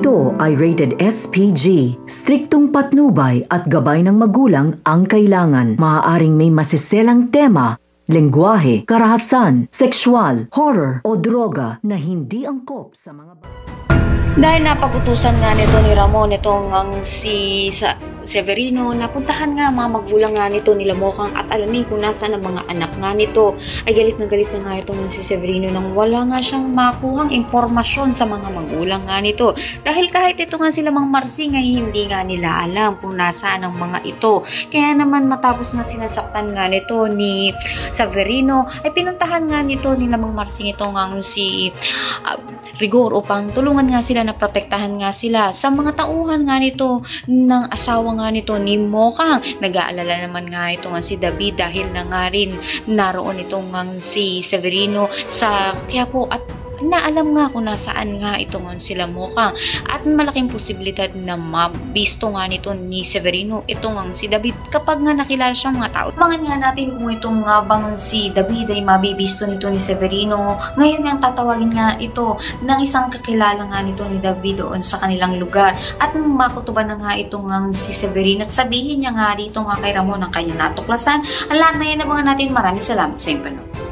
ito ay rated SPG. Striktong patnubay at gabay ng magulang ang kailangan. Maaaring may masiselang tema, lengguwahe, karahasan, sexual, horror o droga na hindi angkop sa mga bata. Dahil napagutusan nga nito ni Ramon itong ang si sa Severino, napuntahan nga mga magulang nga nito nila Mokang at alamin kung nasaan ang mga anak nga nito. Ay galit na galit na nga itong si Severino nang wala nga siyang makuhang impormasyon sa mga magulang nga nito. Dahil kahit ito nga sila mga Marsi nga hindi nga nila alam kung nasaan ang mga ito. Kaya naman matapos nga sinasaktan nga nito ni Severino, ay pinuntahan nga nito nila mga Marsi ito nga si uh, Rigor upang tulungan nga sila na protektahan nga sila sa mga tauhan nga nito ng asawa nga nito ni Mokang. Nag-aalala naman nga ito nga si David dahil na nga rin naroon itong nga si Severino sa Quiapo at na alam nga kung nasaan nga ito nga sila mukha at malaking posibilidad na mabisto nga nito ni Severino ito nga si David kapag nga nakilala siya mga tao. Abangan nga natin kung itong nga bang si David ay mabibisto nito ni Severino. Ngayon nga tatawagin nga ito ng isang kakilala nga nito ni David doon sa kanilang lugar at makutuban na nga ito nga si Severino at sabihin niya nga dito nga kay Ramon ang kanyang natuklasan. Ang lahat na yan abangan natin. Maraming salamat sa inyo.